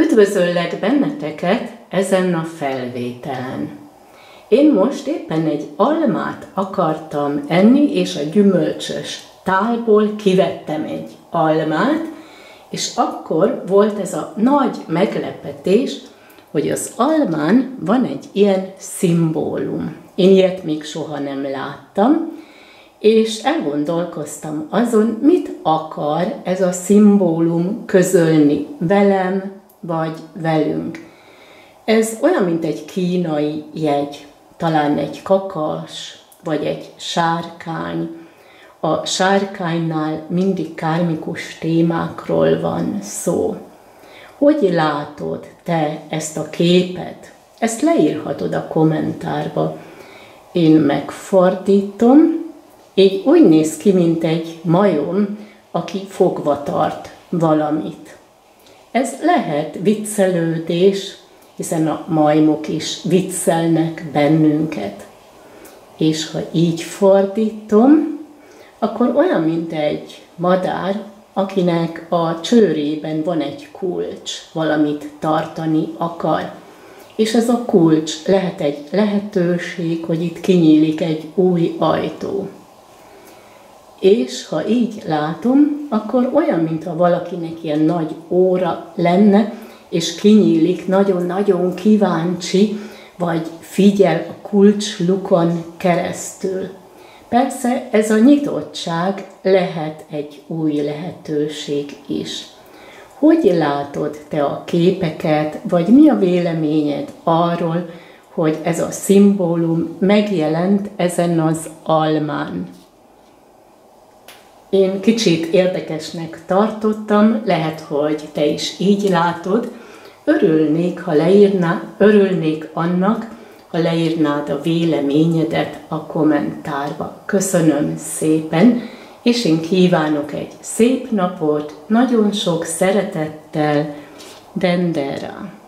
Üdvözöllek benneteket ezen a felvételen. Én most éppen egy almát akartam enni, és a gyümölcsös tálból kivettem egy almát, és akkor volt ez a nagy meglepetés, hogy az almán van egy ilyen szimbólum. Én ilyet még soha nem láttam, és elgondolkoztam azon, mit akar ez a szimbólum közölni velem, vagy velünk. Ez olyan, mint egy kínai jegy, talán egy kakas, vagy egy sárkány. A sárkánynál mindig kármikus témákról van szó. Hogy látod te ezt a képet? Ezt leírhatod a kommentárba. Én megfordítom, így úgy néz ki, mint egy majom, aki fogva tart valamit. Ez lehet viccelődés, hiszen a majmok is viccelnek bennünket. És ha így fordítom, akkor olyan, mint egy madár, akinek a csőrében van egy kulcs, valamit tartani akar. És ez a kulcs lehet egy lehetőség, hogy itt kinyílik egy új ajtó. És ha így látom, akkor olyan, mintha valakinek ilyen nagy óra lenne, és kinyílik, nagyon-nagyon kíváncsi, vagy figyel a kulcs lukon keresztül. Persze ez a nyitottság lehet egy új lehetőség is. Hogy látod te a képeket, vagy mi a véleményed arról, hogy ez a szimbólum megjelent ezen az almán? Én kicsit érdekesnek tartottam, lehet, hogy te is így látod. Örülnék, ha leírná, örülnék annak, ha leírnád a véleményedet a kommentárba. Köszönöm szépen, és én kívánok egy szép napot, nagyon sok szeretettel, Dendera.